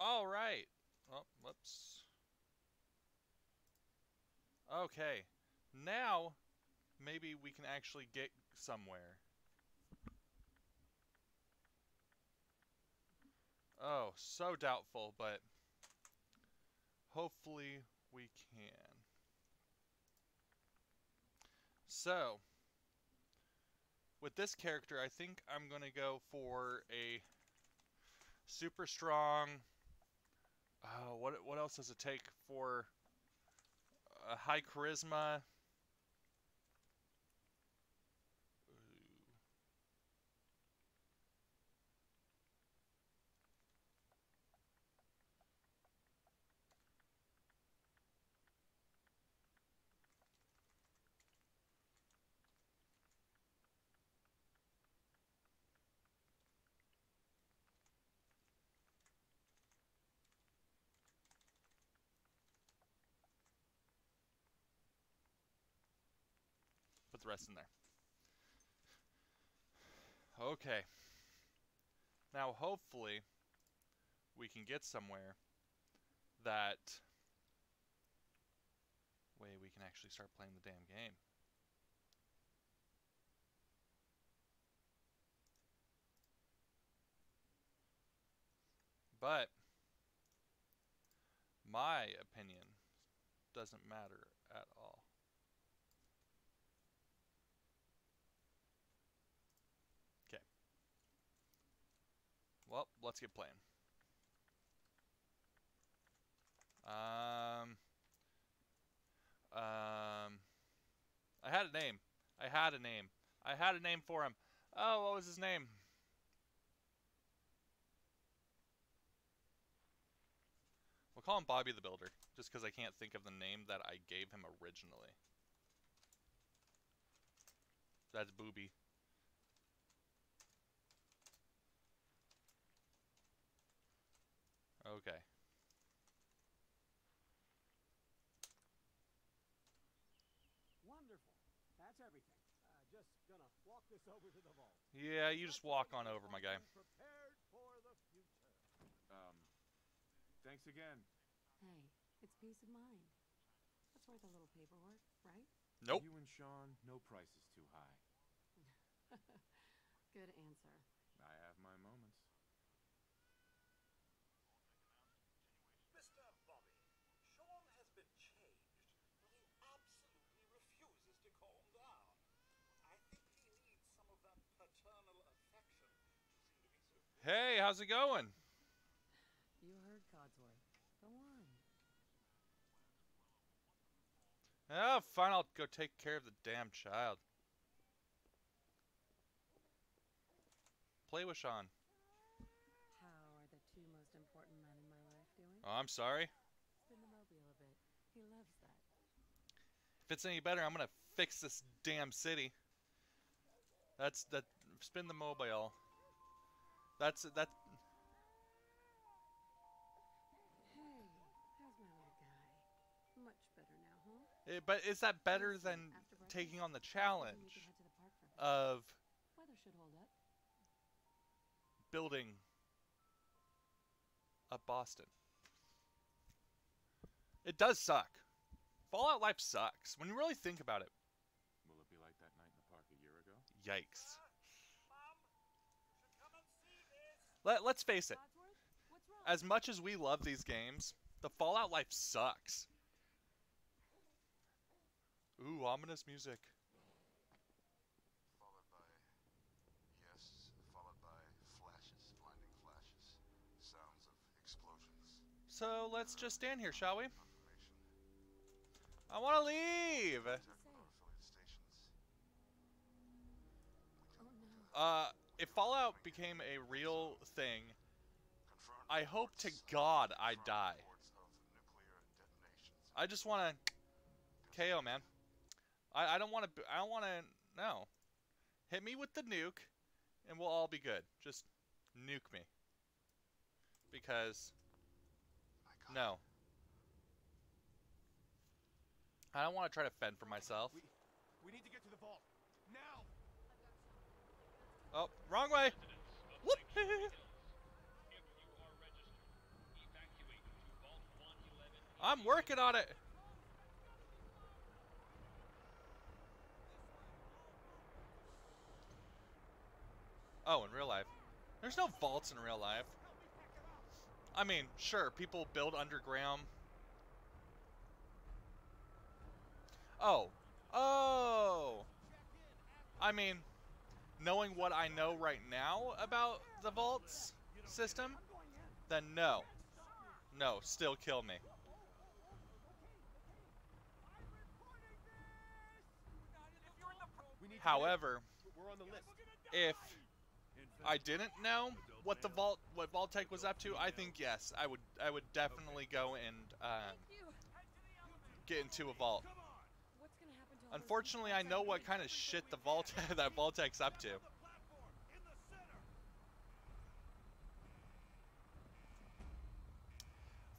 All right. Oh, whoops. Okay. Now, maybe we can actually get somewhere. Oh, so doubtful, but hopefully we can. So, with this character, I think I'm going to go for a super strong. Uh, what what else does it take for a high charisma? Put the rest in there. Okay. Now, hopefully, we can get somewhere that way we can actually start playing the damn game. But my opinion doesn't matter at all. Okay. Well, let's get playing. Um. Um. I had a name. I had a name. I had a name for him. Oh, what was his name? We'll call him Bobby the Builder, just because I can't think of the name that I gave him originally. That's Booby. Okay. Wonderful. That's everything. Uh, just gonna walk this over to the vault. Yeah, you just walk on over, my guy. Prepared for the future. Um, thanks again. Hey, it's peace of mind. That's worth a little paperwork, right? Nope. You and Sean, no price is too high. Good answer. I have my moments. Mr. Bobby, Sean has been changed, but he absolutely refuses to calm down. I think he needs some of that paternal affection to seem to be so Hey, how's it going? You heard Codsworth. Go on. Oh, fine, I'll go take care of the damn child. Play with Sean. How are the two most important men in my life doing? Oh, I'm sorry. Spin the mobile a bit. He loves that. If it's any better, I'm gonna fix this damn city. That's that. Spin the mobile. That's that. Hey, how's my little guy? Much better now, huh? eh, But is that better than taking on the maybe we could challenge the park for a bit. of Weather should hold up. building a Boston? It does suck. Fallout Life sucks when you really think about it. Will it be like that night in the park a year ago? Yikes. Let, let's face it. Codsworth, what's wrong? As much as we love these games, the Fallout Life sucks. Ooh, ominous music. Followed by yes, followed by flashes, blinding flashes, sounds of explosions, So let's just stand here, shall we? I want to leave. attack on our affiliate stations. oh no. Uh, if Fallout became a real thing, I hope to God I die. I just want to KO, man. I, I don't want to. I don't want to. No, hit me with the nuke, and we'll all be good. Just nuke me. Because no, I don't want to try to fend for myself. We need to get to the vault now. Oh, wrong way. I'm working on it. Oh, in real life. There's no vaults in real life. I mean, sure, people build underground. Oh. Oh! I mean, knowing what I know right now about the vaults system, then no. No, still kill me. However, if I didn't know what the vault what Vault-Tec was up to, I think yes, I would I would definitely go and you. get into a vault. What's gonna happen to all those Unfortunately, I know what kind of shit the vault that Vault-Tec's up to.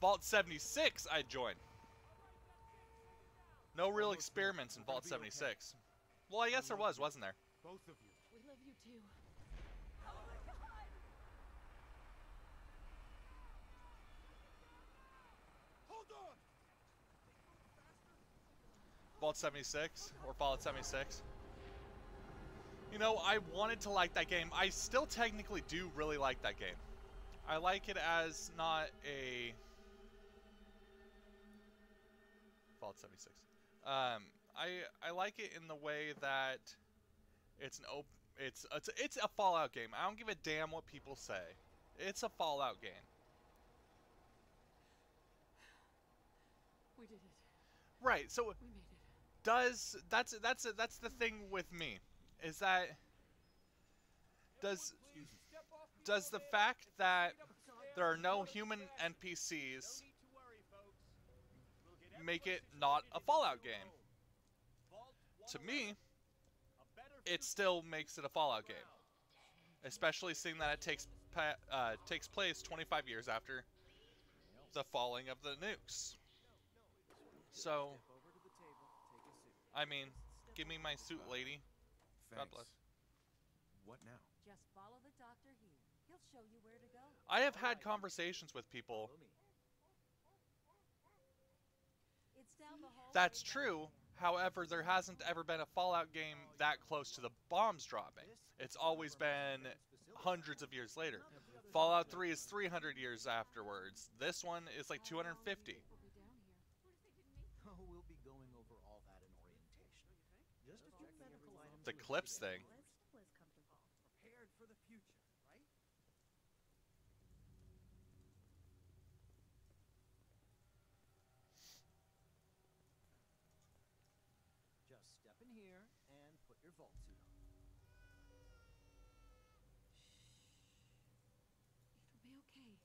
Vault 76, I joined. No real experiments in Vault 76. Well, I guess there was, wasn't there? Both of you. We love you too. Hold on! Vault 76 or Fallout 76. You know, I wanted to like that game. I still technically do really like that game. I like it as not a Fallout 76. Um, I I like it in the way that it's an op- it's it's it's a Fallout game. I don't give a damn what people say. It's a Fallout game. We did it. Right. So We made it. Does that's that's that's the thing with me is that does does the fact that there are no human NPCs make it not a Fallout game? To me, it still makes it a Fallout game, especially seeing that it takes uh, takes place 25 years after the falling of the nukes. So, I mean, give me my suit, lady. God bless. What now? Just follow the doctor here. He'll show you where to go. I have had conversations with people. It's down the hall. That's true. However, there hasn't ever been a Fallout game that close to the bombs dropping. It's always been hundreds of years later. Fallout 3 is 300 years afterwards. This one is like 250. We'll be down here. Oh, we'll be going over all that in orientation. Just a few medical items. The clips thing. Liz, Liz, come to vault. Prepared for the future, right? Just step in here and put your vault suit on. It'll be okay.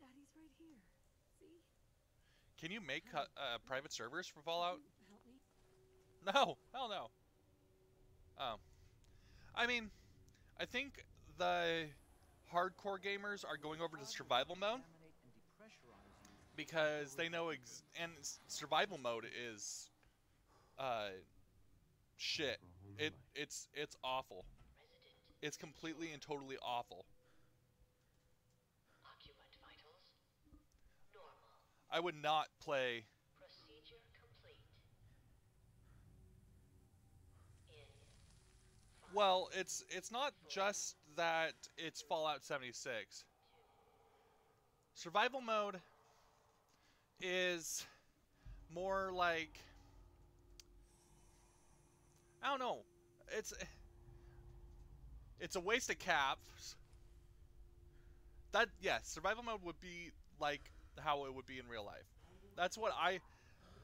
Daddy's right here. See? Can you make uh, uh, private servers for Fallout? Help me. No, hell no. Oh. I mean, I think the hardcore gamers are going over to survival mode Contaminate and depressurize you because they know ex- and survival mode is uh shit. It it's it's awful. It's completely and totally awful. Occupant vitals. Normal. I would not play Procedure complete. In. Well, it's it's not just that it's Fallout 76. Survival mode is more like I don't know. It's it's a waste of caps. That yes, survival mode would be like how it would be in real life. That's what I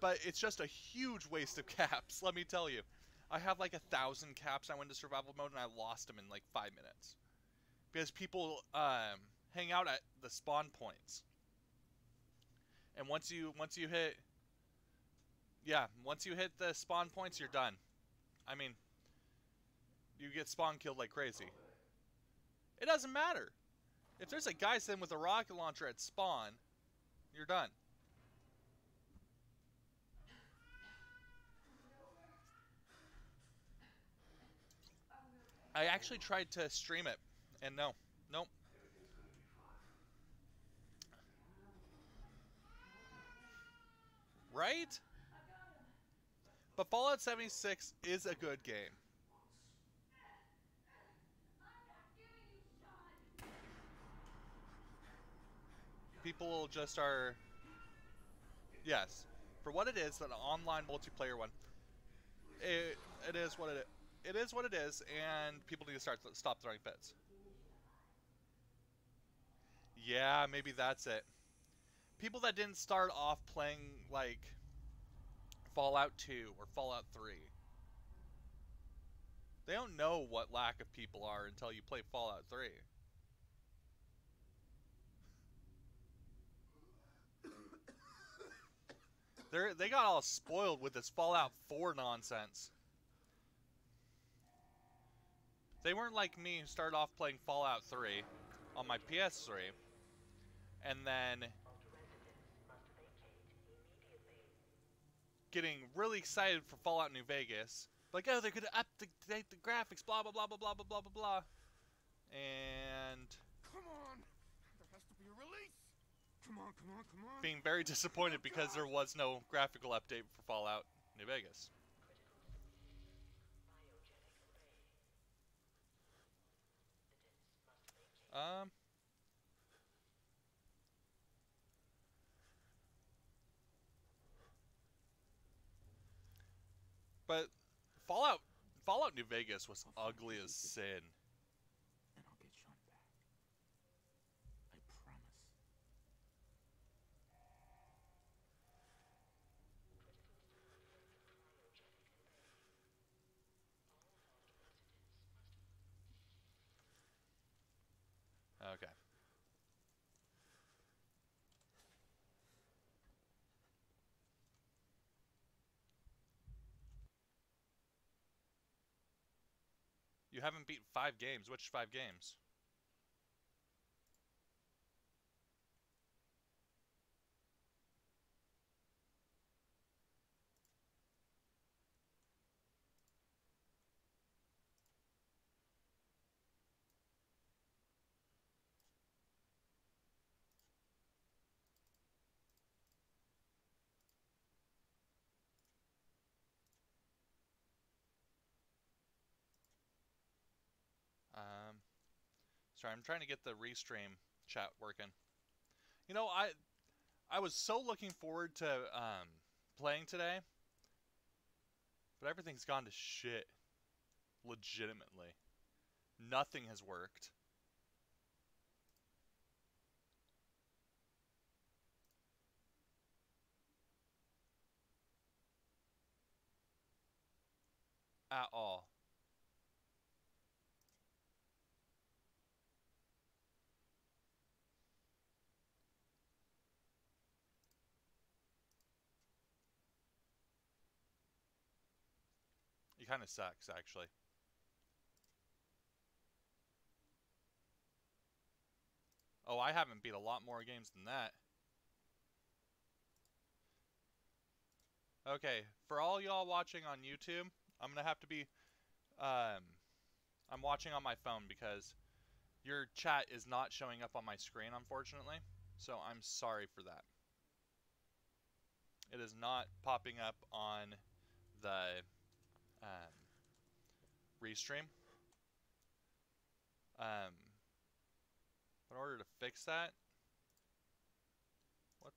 but it's just a huge waste of caps, let me tell you. I have like a thousand caps. I went to survival mode and I lost them in like five minutes because people um, hang out at the spawn points. And once you once you hit, yeah, once you hit the spawn points, you're done. I mean, you get spawn killed like crazy. It doesn't matter. If there's a guy sitting with a rocket launcher at spawn, you're done. I actually tried to stream it, and no, nope. Right? But Fallout 76 is a good game. People just are. Yes. For what it is, an online multiplayer one, it, it is what it it is what it is, and people need to start stop throwing fits. Yeah, maybe that's it. People that didn't start off playing like Fallout 2 or Fallout 3. They don't know what lack of people are until you play Fallout 3. They're, they got all spoiled with this Fallout 4 nonsense. They weren't like me who started off playing Fallout 3 on my PS3 and then getting really excited for Fallout New Vegas. Like, oh, they're gonna update the graphics, blah blah blah blah blah blah blah blah blah. And Come on! There has to be a release! Come on, come on, come on! being very disappointed because there was no graphical update for Fallout New Vegas. Um. But Fallout Fallout New Vegas was ugly as sin. And I'll get Sean back. I promise. Okay. You haven't beat five games. Which five games? I'm trying to get the restream chat working. You know, I I was so looking forward to um, playing today, but everything's gone to shit. Legitimately, nothing has worked. At all. Kind of sucks, actually. Oh, I haven't beat a lot more games than that. Okay, for all y'all watching on YouTube, I'm gonna have to be, um, I'm watching on my phone because your chat is not showing up on my screen, unfortunately. So I'm sorry for that. It is not popping up on the um, restream. Um, in order to fix that, what?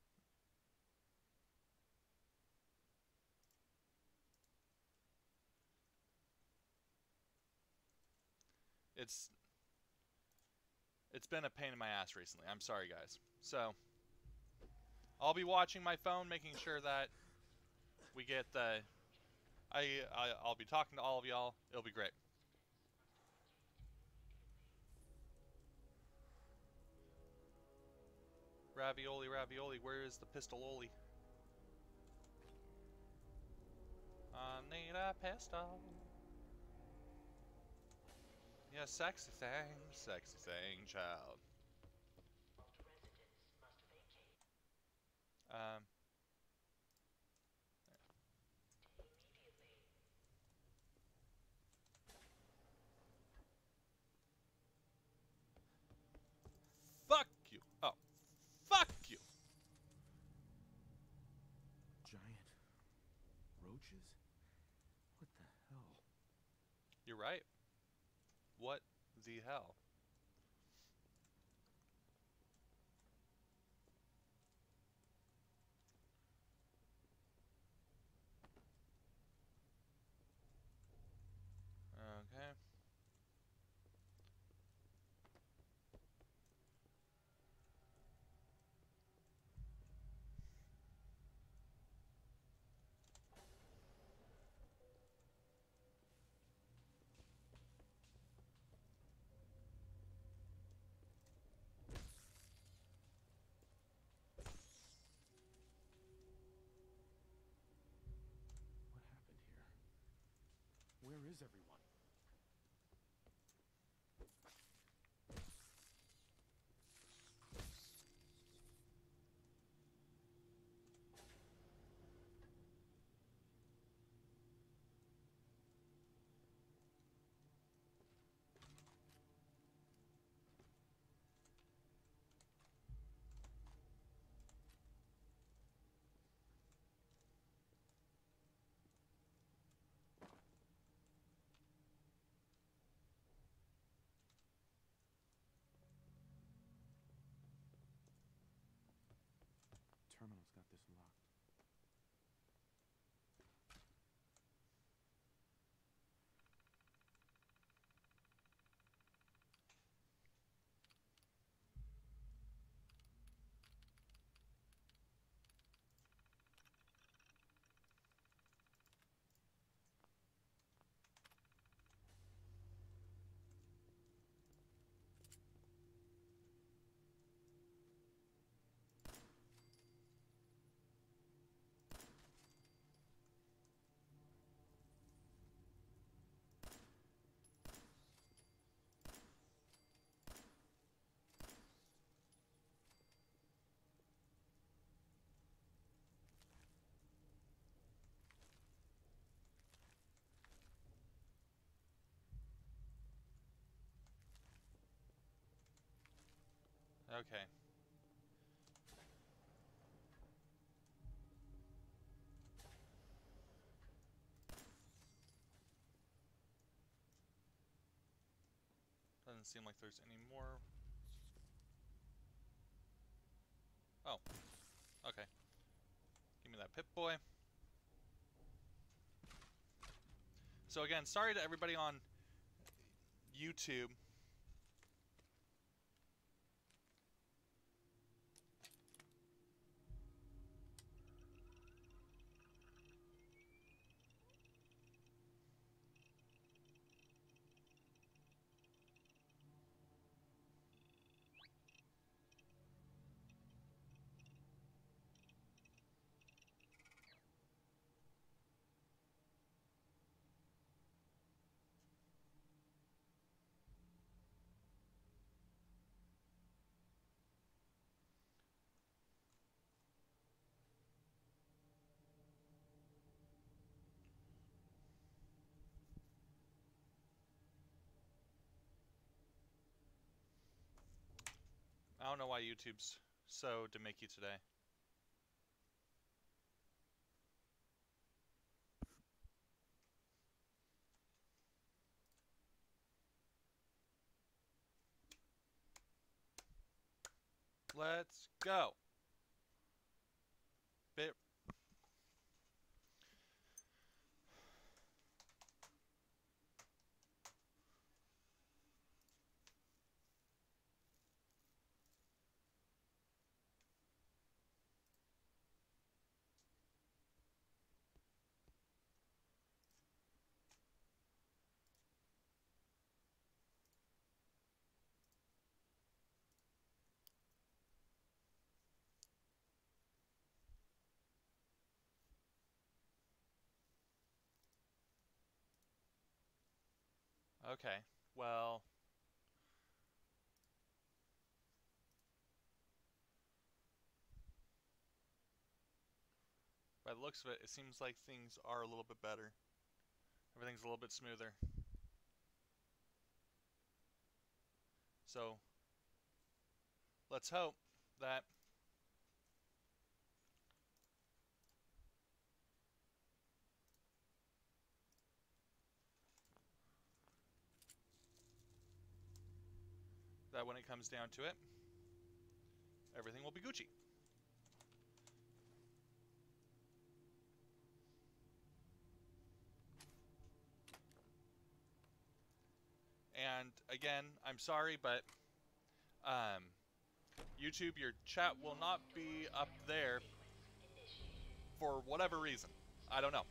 It's it's been a pain in my ass recently. I'm sorry, guys. So I'll be watching my phone, making sure that we get the I, I I'll be talking to all of y'all. It'll be great. Ravioli, ravioli, where is the pistololi? I need a pistol. Yeah, sexy thing, sexy thing, child. Um. Fuck you. Oh. Fuck you. Giant roaches? What the hell? You're right. What the hell? Okay. What happened here? Where is everyone? Terminal's got this locked. Okay. Doesn't seem like there's any more. Oh. Okay. Give me that Pip Boy. So again, sorry to everybody on YouTube. Don't know why YouTube's so you today. Let's go. Okay, well... By the looks of it, it seems like things are a little bit better. Everything's a little bit smoother. So, let's hope that that when it comes down to it, everything will be Gucci. And again, I'm sorry, but um, YouTube, your chat will not be up there for whatever reason. I don't know.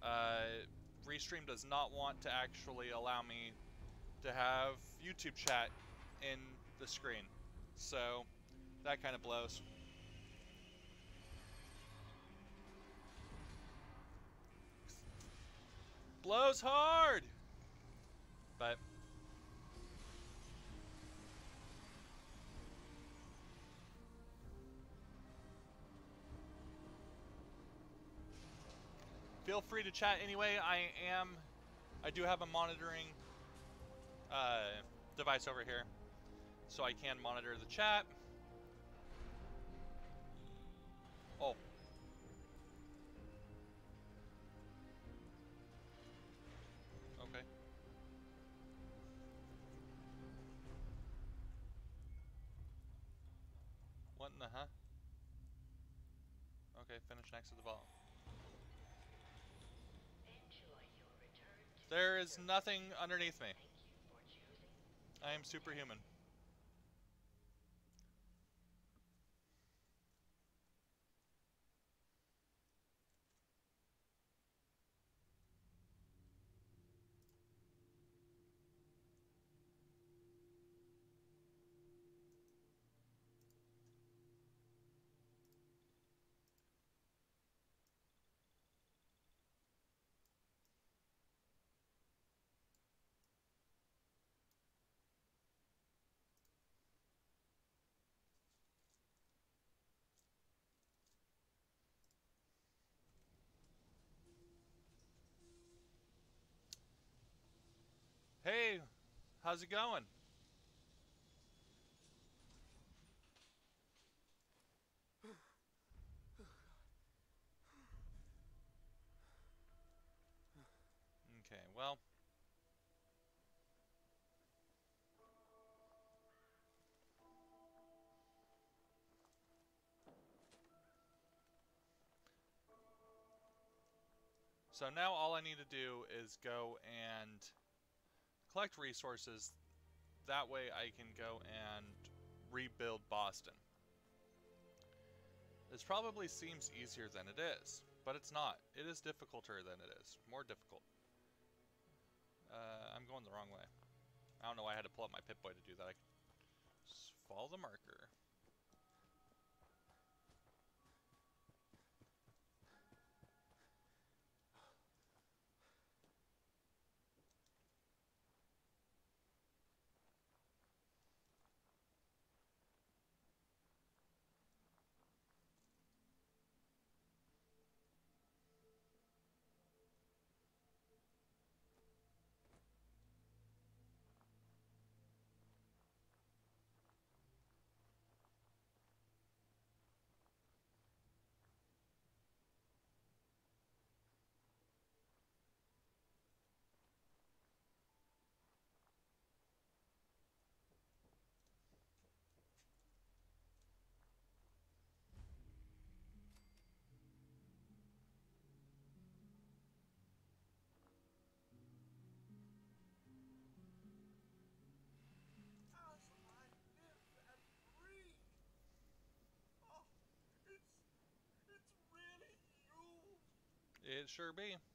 Uh, Restream does not want to actually allow me to have YouTube chat in the screen. So that kind of blows. Blows hard! But feel free to chat anyway. I am, I do have a monitoring uh, device over here, so I can monitor the chat. Oh. Okay. What in the huh? Okay, finish next to the ball. There is nothing underneath me. I am superhuman. Hey, how's it going? Okay, well. So now all I need to do is go and collect resources. That way I can go and rebuild Boston. This probably seems easier than it is, but it's not. It is difficulter than it is. More difficult. Uh, I'm going the wrong way. I don't know why I had to pull up my Pip-Boy to do that. I could just follow the marker. It sure be.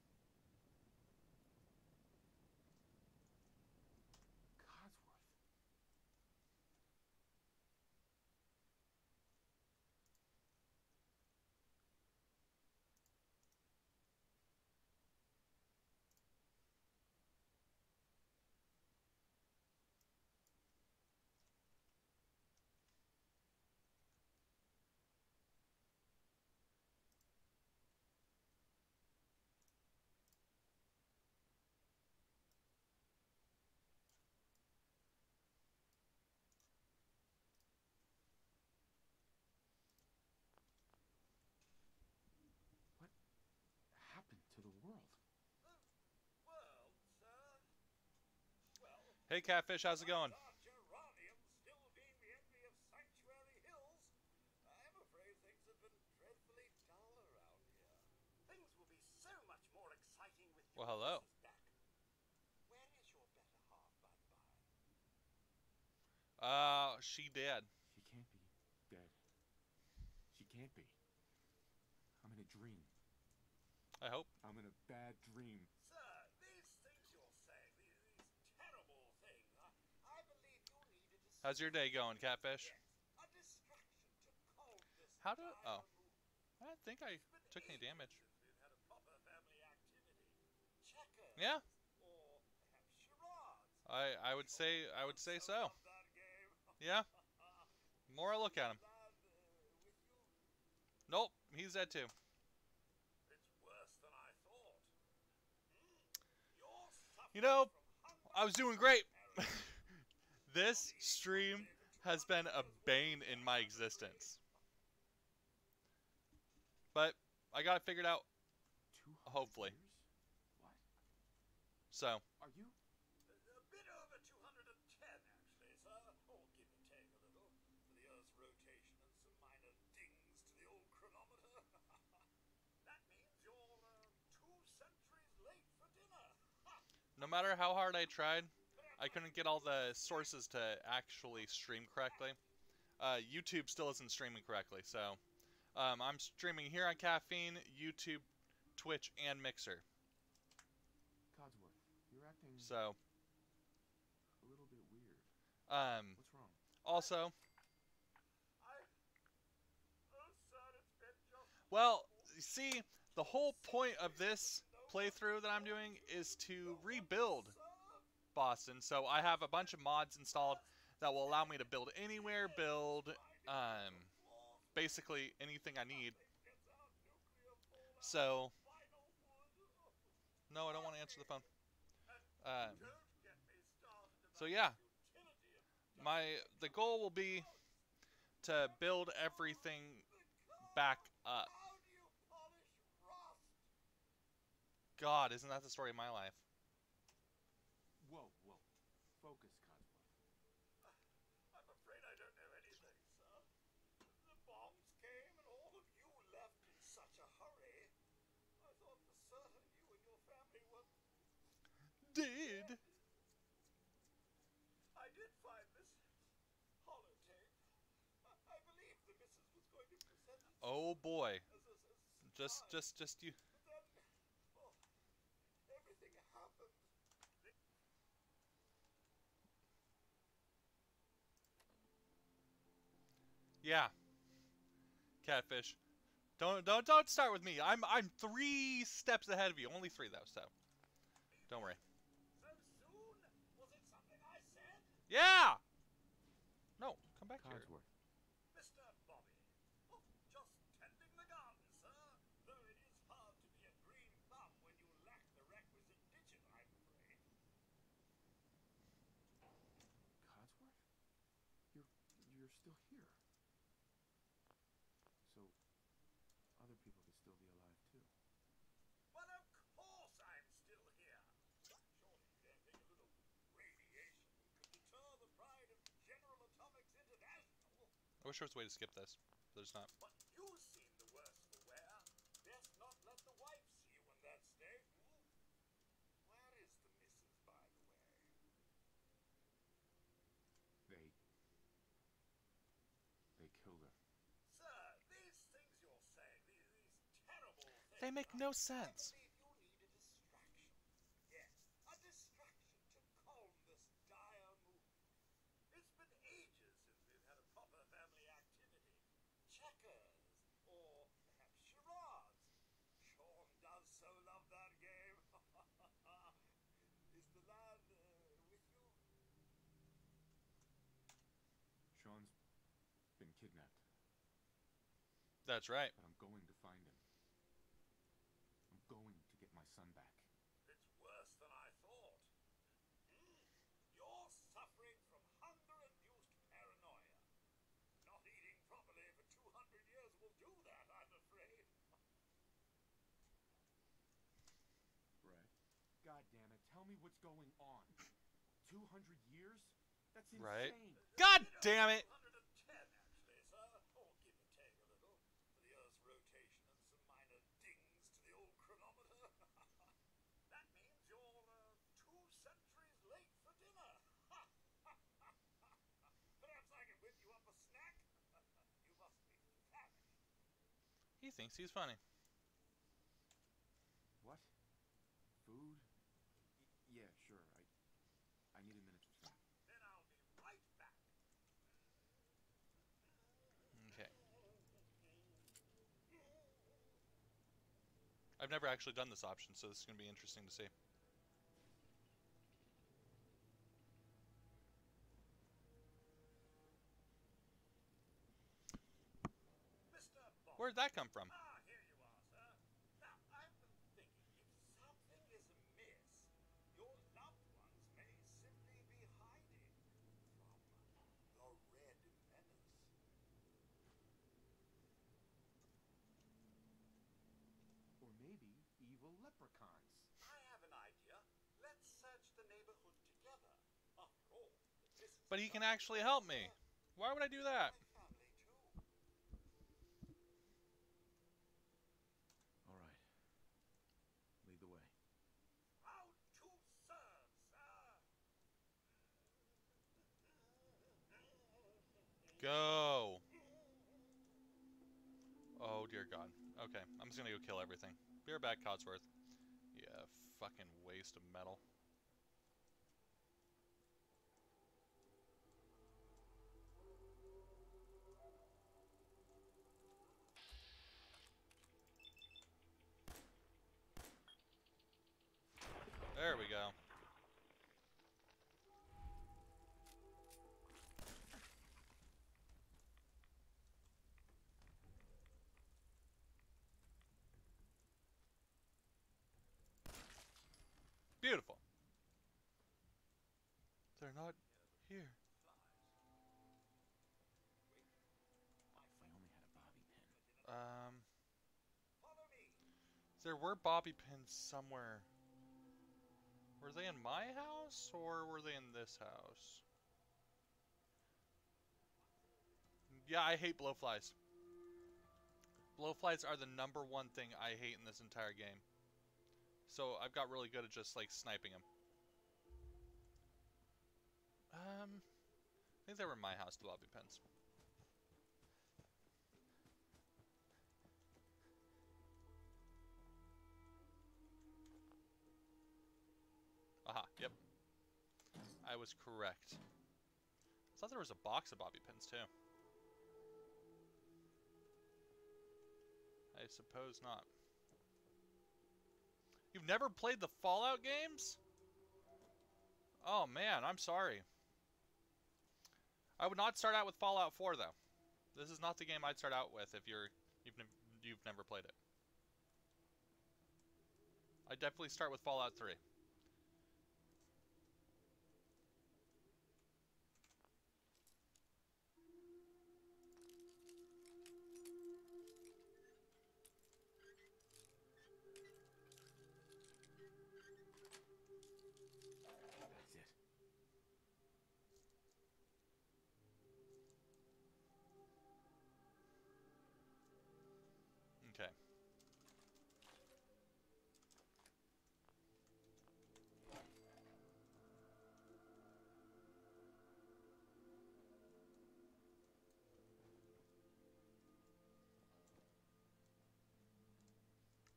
Is your better half, by the by? Uh, she dead. She can't be dead. She can't be. I'm in a dream. I hope. I'm in a bad dream. Sir, these things you're saying, these, these terrible things, I, I believe you need a distraction. How's your day going, Catfish? Yes, a distraction to calm this How do? Oh. I don't think I took any damage. since we've had a proper family activity. Checkers. Yeah, Or perhaps charades. I I would say I would say so. Love that game. Yeah. The more I look at him. Uh, you, Nope, he's dead too. it's worse than I thought. Hmm. You're know, I was doing great. this stream has been a bane in my existence. But I got it figured out, Hopefully. So Are you? A bit over 210, actually, sir. Or give or take a little, for the Earth's rotation and some minor dings to the old chronometer. that means you're uh, two centuries late for dinner. No matter how hard I tried, I couldn't get all the sources to actually stream correctly. Uh, YouTube still isn't streaming correctly, so um, I'm streaming here on Caffeine, YouTube, Twitch, and Mixer. Codsworth, you're acting So a little bit weird. um, What's wrong? also, I. Oh, sir, it's been just. well, you see, the whole point of this playthrough that I'm doing is to rebuild Boston. So I have a bunch of mods installed that will allow me to build anywhere, build um, basically anything I need. So, no, I don't want to answer the phone. Um, so yeah, my the goal will be to build everything back up. God, isn't that the story of my life? Whoa, whoa. Focus, Codsworth. I'm afraid I don't know anything, sir. The bombs came and all of you left in such a hurry. I thought for certain you and your family were. Did I did find this holotape. I, I believe the missus was going to present it oh boy, as a, as a just just just you. But then, well, everything happened. Yeah. Catfish. Don't don't don't start with me. I'm I'm three steps ahead of you. Only three though, so don't worry. So soon? Was it something I said? Yeah. No, come back here. Codsworth. Mr. Bobby. Oh, just tending the garden, sir. Though it is hard to be a green thumb when you lack the requisite digit, I'm afraid. Codsworth? You're you're still here. So other people could still be alive too. Well, of course I'm still here. Surely you don't think a little radiation could deter the pride of General Atomics International? I wish there was a way to skip this. There's not. But you seem the worse for wear. Best not let the wife see you in that state. Hmm? Where is the missus, by the way? They they killed her. Sir, these things you're saying, these, these terrible things. They make no I sense. believe you need a distraction. Yes, a distraction to calm this dire mood. It's been ages since we've had a proper family activity. Checkers, or perhaps charades. Sean does so love that game. Is the lad uh, with you? Sean's been kidnapped, That's right. but I'm going to find him. I'm going to get my son back. It's worse than I thought. Hmm. You're suffering from hunger-induced paranoia. Not eating properly for 200 years will do that, I'm afraid. Brad. God damn it, tell me what's going on. 200 years? That's insane. Right. God damn it! 110, actually, sir. Or give or take a little. For the Earth's rotation and some minor dings to the old chronometer. that means you're uh, two centuries late for dinner. Perhaps I can whip you up a snack? you must be famished. He thinks he's funny. What? Food? Y- yeah, sure. I I need a minute to think. Then I'll be right back. Okay. I've never actually done this option, so this is going to be interesting to see. Where'd that come from? Ah, here you are, sir. Now, I've been thinking if something is amiss, your loved ones may simply be hiding from the Red Menace. Or maybe evil leprechauns. I have an idea. Let's search the neighborhood together. After all, this is But he can actually help me. Why would I do that? my family, too. All right. Lead the way. Proud to serve, sir. Go! Oh dear god. Okay, I'm just gonna go kill everything. Be right back, Codsworth. Yeah, fucking waste of metal. They're not here. If I only had a bobby pin. Um, there were bobby pins somewhere. Were they in my house or were they in this house? Yeah, I hate bloatflies. Bloatflies are the number one thing I hate in this entire game. So I've got really good at just like sniping them. Um, I think they were my house, bobby pins. Aha, yep. I was correct. I thought there was a box of bobby pins too. I suppose not. You've never played the Fallout games? Oh man, I'm sorry. I would not start out with Fallout 4 though. This is not the game I'd start out with if you're you've you've never played it. I'd definitely start with Fallout 3.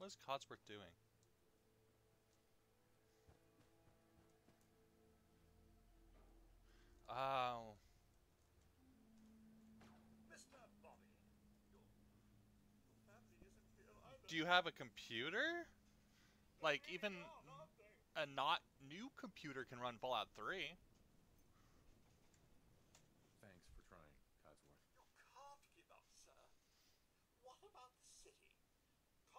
What is Codsworth doing? Oh, Mr. Bobby. Your, your family isn't here either. do you have a computer? Like even really are, aren't a not new computer can run Fallout 3. Thanks for trying, Codsworth. You can't give up, sir. What about the city?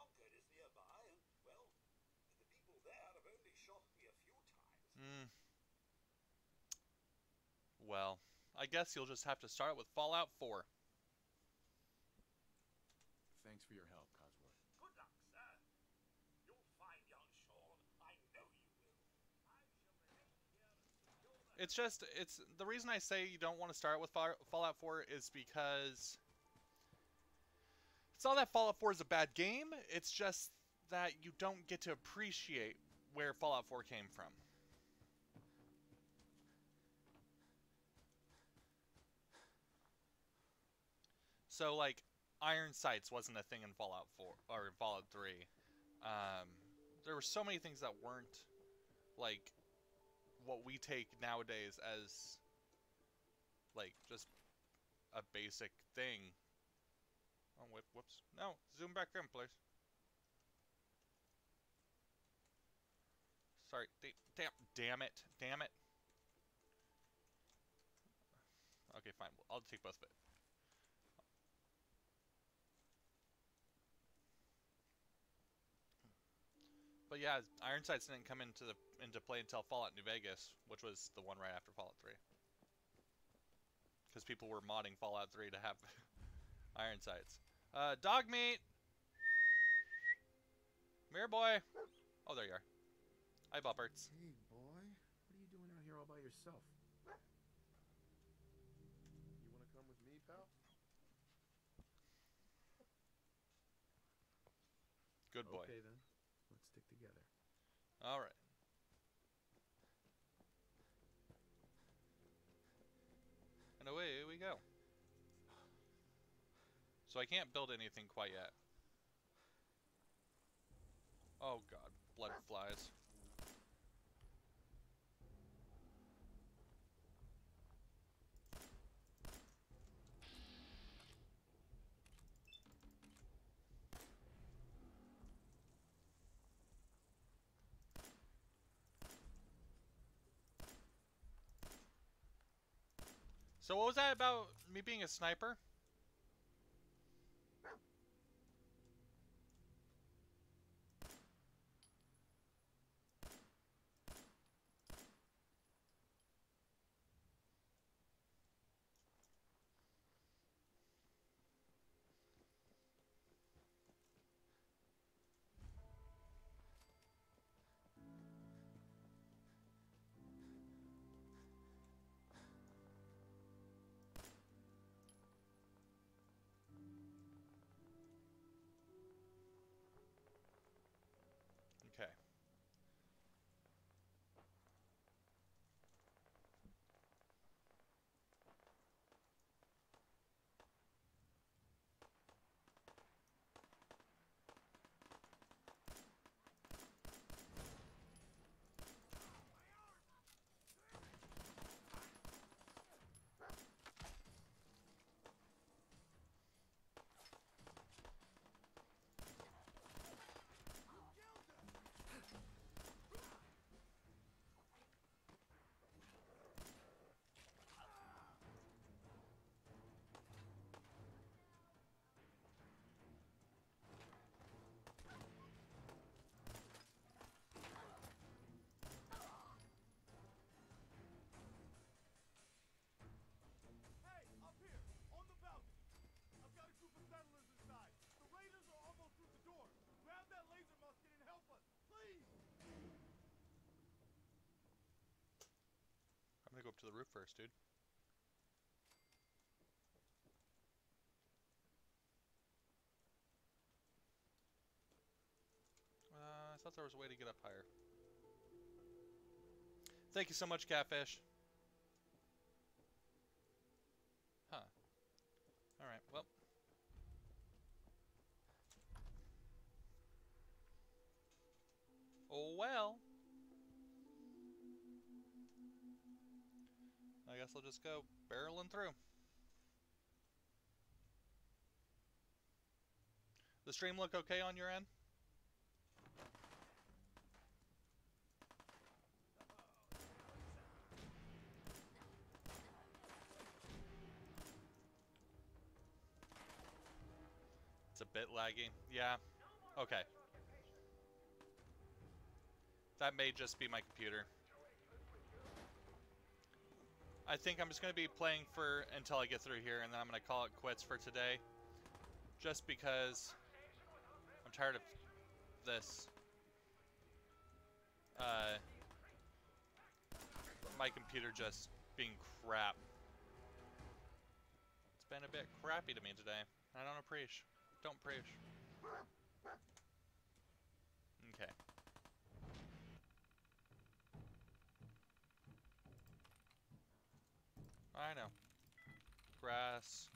Concord is nearby, and, well, the people there have only shot me a few times. Hmm. Well, I guess you'll just have to start with Fallout 4. Thanks for your help, Codsworth. Good luck, sir. You'll find young Sean. I know you will. I shall remain here to It's just it's the reason I say you don't want to start with Fallout 4 is because it's not that Fallout 4 is a bad game. It's just that you don't get to appreciate where Fallout 4 came from. So like iron sights wasn't a thing in Fallout 4 or in Fallout 3. Um, there were so many things that weren't like what we take nowadays as like just a basic thing. Oh, whoop, whoops. No, zoom back in, please. Sorry. Damn, damn it. Damn it. Okay, fine. I'll take both of it. But yeah, Iron Sights didn't come into the into play until Fallout New Vegas, which was the one right after Fallout 3. Because people were modding Fallout 3 to have Iron Sights. Uh, Dogmeat! Mirror boy! Oh, there you are. Hi, Bopperts. Hey, boy. What are you doing out here all by yourself? You want to come with me, pal? Good boy. Okay, then. Let's stick together. All right. And away we go. So I can't build anything quite yet. Oh god, blood flies. So what was that about me being a sniper? To the roof first, dude. Uh, I thought there was a way to get up higher. Thank you so much, Catfish. Huh. Alright, well. Oh well. Guess I'll just go barreling through. The stream look okay on your end? It's a bit laggy. Yeah. Okay. That may just be my computer. I think I'm just going to be playing for until I get through here, and then I'm going to call it quits for today. Just because I'm tired of this. Uh, my computer just being crap. It's been a bit crappy to me today. I don't appreciate. Don't appreciate. Okay. I know. Grass.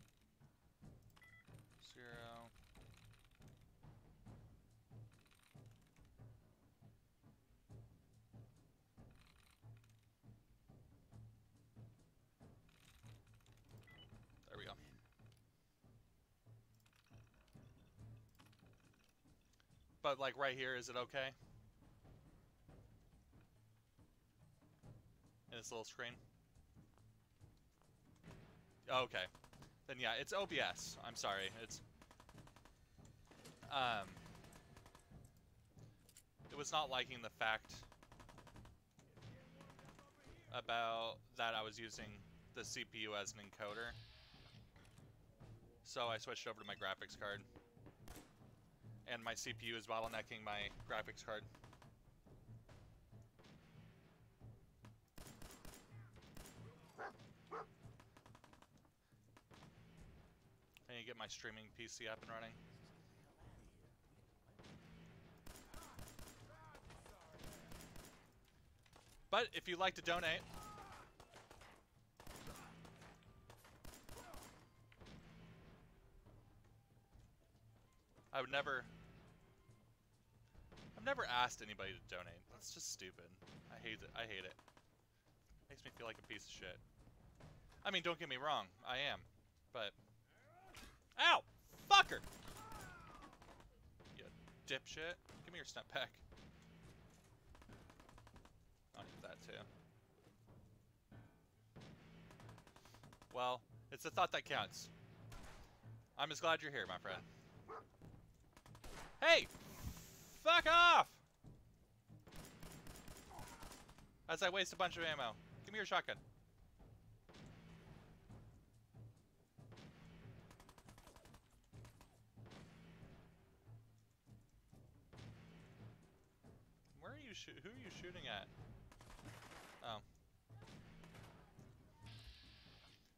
Zero. There we go. But like right here, is it okay? In this little screen? Okay. Then yeah, it's OBS. I'm sorry. It's um it was not liking the fact about that I was using the CPU as an encoder. So I switched over to my graphics card. And my CPU is bottlenecking my graphics card. Get my streaming PC up and running. But if you'd like to donate, I would never. I've never asked anybody to donate. That's just stupid. I hate it. I hate it. Makes me feel like a piece of shit. I mean, don't get me wrong. I am. But. Ow! Fucker! You dipshit. Give me your snap pack. I'll need that too. Well, it's the thought that counts. I'm as glad you're here, my friend. Hey! Fuck off! As I waste a bunch of ammo. Give me your shotgun. Where are you shoo- who are you shooting at? Oh.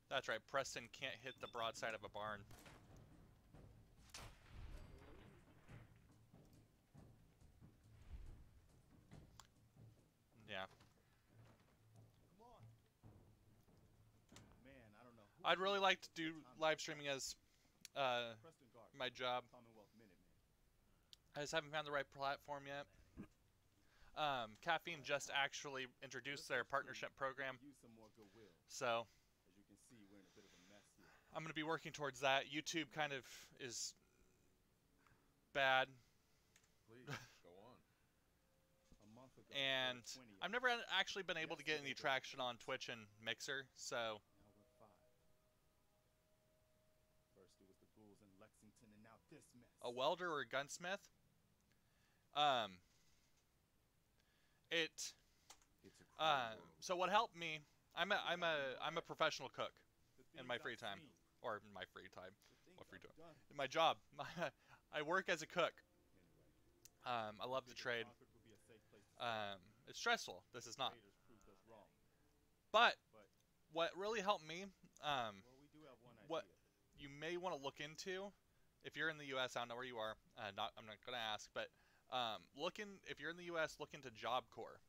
That's right, Preston can't hit the broadside of a barn. Yeah. Come on. Man, I don't know. I'd really like to do live streaming as uh, my job. Commonwealth Minute Man. I just haven't found the right platform yet. Um, Caffeine just actually introduced their partnership program, so. I'm going to be working towards that. YouTube kind of is bad, and I've never actually been able to get any traction on Twitch and Mixer, so a welder or a gunsmith. Um, it It's a uh, so what helped me. I'm a I'm a I'm a professional cook in my free time. or in my free time. What free time? In my job, I work as a cook. Um, I love the trade. Concord would be a safe place to Um, it's stressful. This is not. Raiders proved us wrong. But what really helped me, um, Well, we do have one what- you may want to look into, if you're in the U.S. I don't know where you are. Uh, not I'm not gonna ask, but um, look in if you're in the U.S. Look into Job Corps,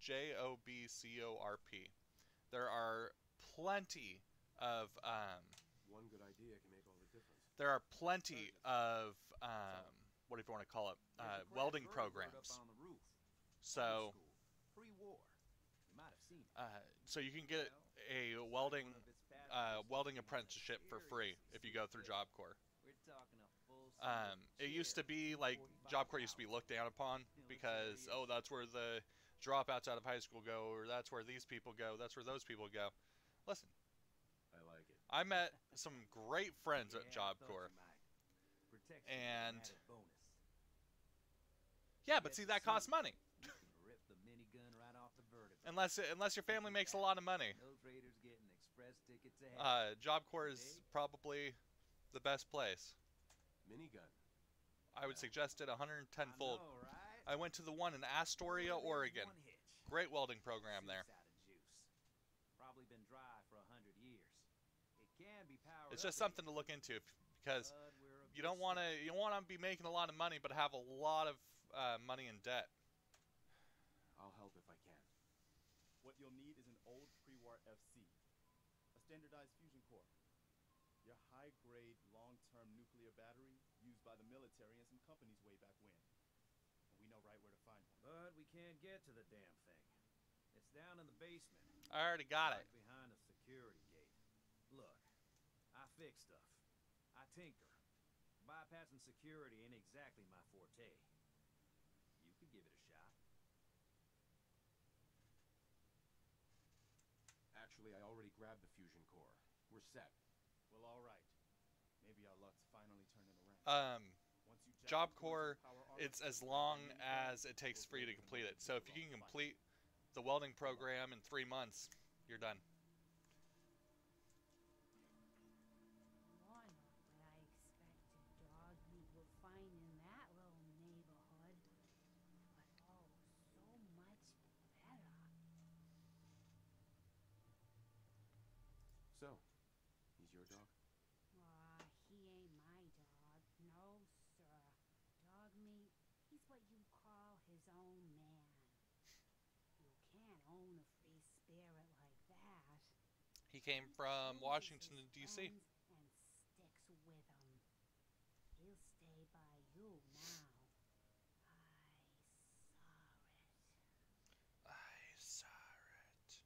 J O B C O R P. There are plenty of um, One good idea can make all the difference. there are plenty of um, what do you want to call it? Uh, welding programs. on the roof. So Pre-war. You might have seen it. uh, so you can get a welding One of its uh, welding apprenticeship for free if you go through Job Corps. We're talking a full Um, it used to be like Job Corps used to be looked down upon because oh that's where the dropouts out of high school go or that's where these people go that's where those people go. Listen, I like it. I met some great friends at Job Corps. And- Yeah, but see that costs money. You can rip the minigun right off the vertebra. Unless unless your family makes a lot of money. Those raiders getting express tickets ahead. Uh, Job Corps is probably the best place. Minigun. I would suggest it 110 fold. I, know, right? I went to the one in Astoria, Oregon. Great welding program there. Probably been dry for hundred years. It can be powered It's just something to look into because you don't want to you don't want to be making a lot of money but have a lot of uh, money in debt. Get to the damn thing. It's down in the basement. I already got it. behind a security gate. Look, I fix stuff. I tinker. Bypassing security ain't exactly my forte. You could give it a shot. Actually, I already grabbed the fusion core. We're set. Well, all right. Maybe our luck's finally turning around. Um, Once you Job up the Corps, power armor, it's as long as it takes for you to complete it. So if you can complete the welding program in three months, you're done. More not what I expected dog meat will find in that little neighborhood. But oh, so much better. So, he's your dog? Aw, he ain't my dog. No, sir. Dogmeat, he's what you call his own man. You can't own a free spirit like that. He came from chooses Washington D.C. And sticks with 'em. He'll stay by you now. I saw it.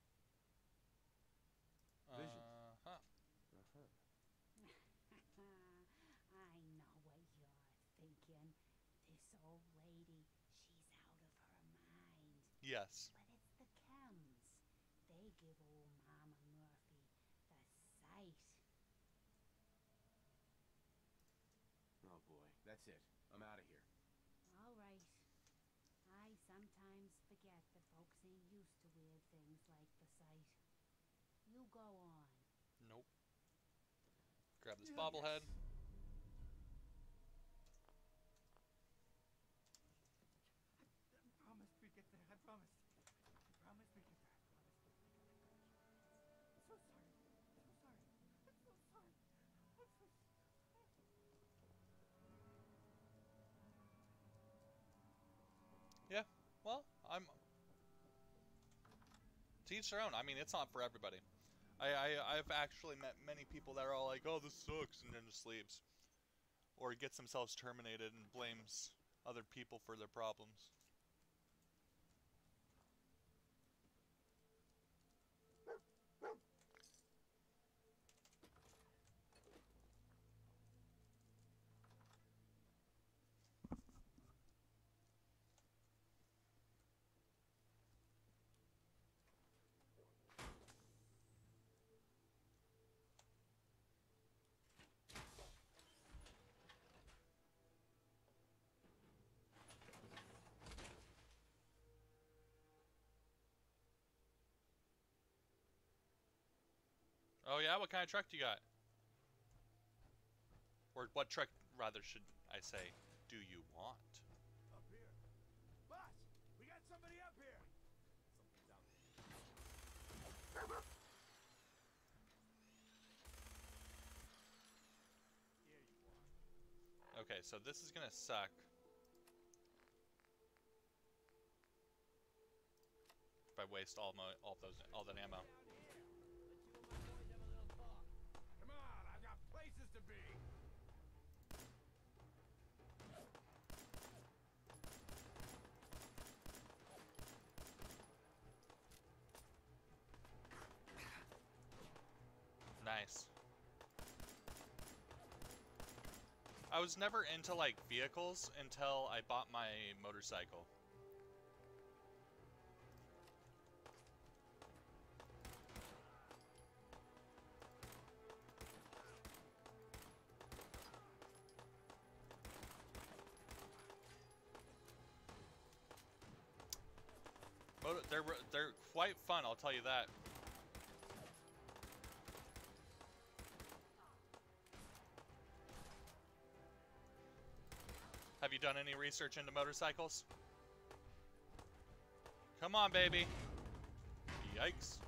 Vision. I saw it. Uh-huh. I know what you're thinking. This old lady, she's out of her mind. Yes. But it's the chems. They give old Mama Murphy the sight. Oh boy, that's it. I'm out of here. All right. I sometimes forget that folks ain't used to weird things like the sight. You go on. Nope. Grab this bobblehead. I Well, I'm. To each their own. I mean, it's not for everybody. I, I I've actually met many people that are all like, "Oh, this sucks," and then just leaves, or gets themselves terminated and blames other people for their problems. Oh yeah, what kind of truck do you got? Or what truck, rather, should I say, do you want? Up here. Boss, we got somebody up here. Out there. Here you are. Okay, so this is gonna suck. If I waste all my all those all that ammo. Come on, I've got places to be. Nice. I was never into like vehicles until I bought my motorcycle. Moto- they're they're quite fun, I'll tell you that. Have you done any research into motorcycles? Come on, baby. Yikes.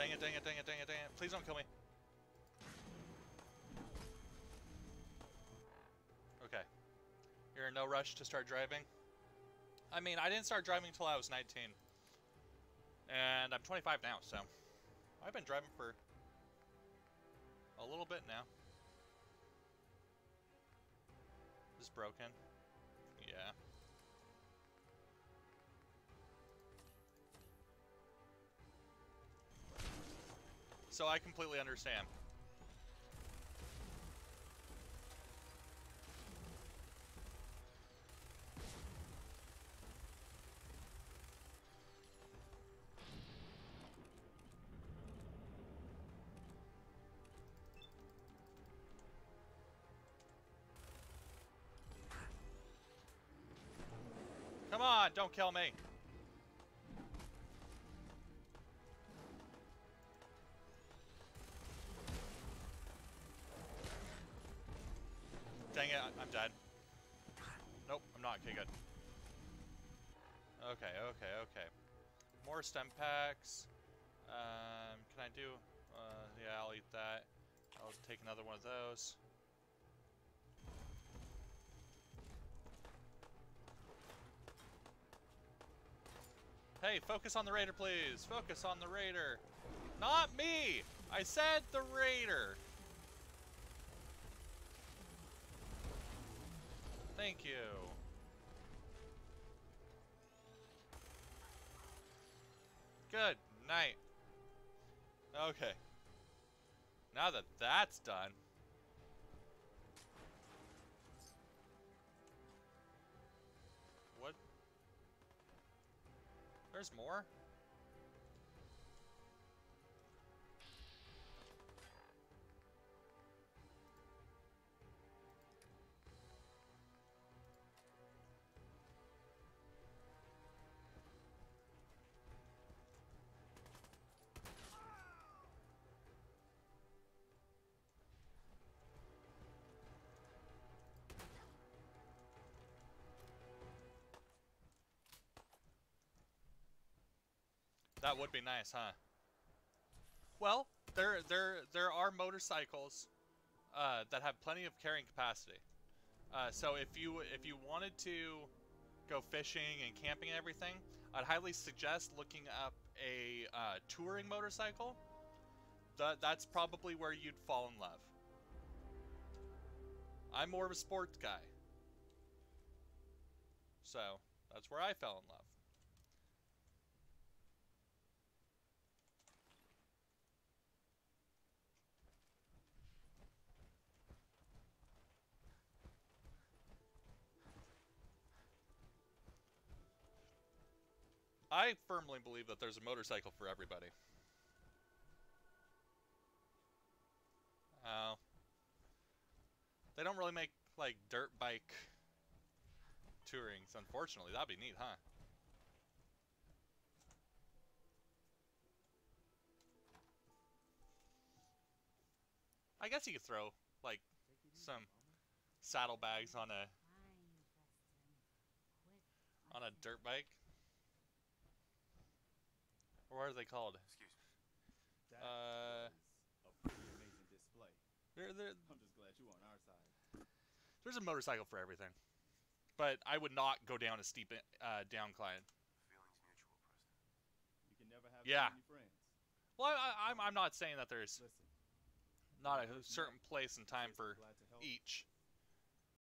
Dang it, dang it, dang it, dang it, dang it. Please don't kill me. Okay. You're in no rush to start driving? I mean, I didn't start driving until I was 19. And I'm 25 now, so I've been driving for a little bit now. Is broken? Yeah. So I completely understand. Come on, don't kill me. More stem packs. Um, can I do... Uh, yeah, I'll eat that. I'll take another one of those. Hey, focus on the raider, please. Focus on the raider. Not me! I said the raider. Thank you. Good night. Okay. Now that that's done. What? There's more? That would be nice, huh? Well, there there there are motorcycles uh, that have plenty of carrying capacity. Uh, so if you if you wanted to go fishing and camping and everything, I'd highly suggest looking up a uh, touring motorcycle. That that's probably where you'd fall in love. I'm more of a sports guy. So, that's where I fell in love. I firmly believe that there's a motorcycle for everybody. Oh. They don't really make, like, dirt bike tourings, unfortunately. That'd be neat, huh? I guess you could throw, like, some saddlebags on a on a dirt bike. Or what are they called? Excuse me. That Uh, was a pretty amazing display. There, there, I'm just glad you on our side. there's a motorcycle for everything. But I would not go down a steep uh, downcline. Feelings mutual, Preston. You can never have Yeah. too friends. Well, I, I, I'm, I'm not saying that there's Listen, not a certain place and time for I'm glad to help. each.